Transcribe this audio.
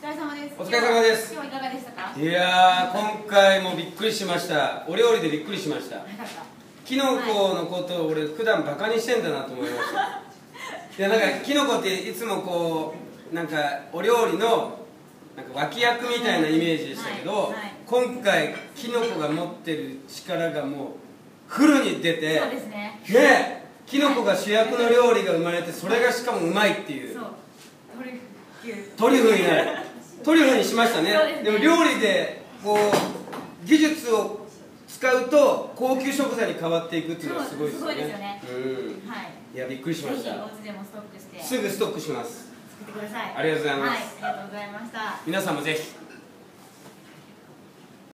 疲れ様です。お疲れ様です。今日はいかがでしたか？いやー今回もびっくりしました。お料理でびっくりしました。よかった。キノコのことを俺普段バカにしてんだなと思いました。い。やなんかキノコっていつもこうなんかお料理のなんか脇役みたいなイメージでしたけど、はいはい。今回キノコが持ってる力がもうフルに出てそうですね。ねえキノコが主役の料理が生まれてそれがしかもうまいっていう。そう。トリュフトリュフになるトリュフにしましたね。そうでも料理でこう技術を使うと高級食材に変わっていくっていうのはすごいですよね。はい。いやびっくりしました。家でもストックして。すぐストックします。作ってください。ありがとうございます。はいありがとうございました。皆さんもぜひ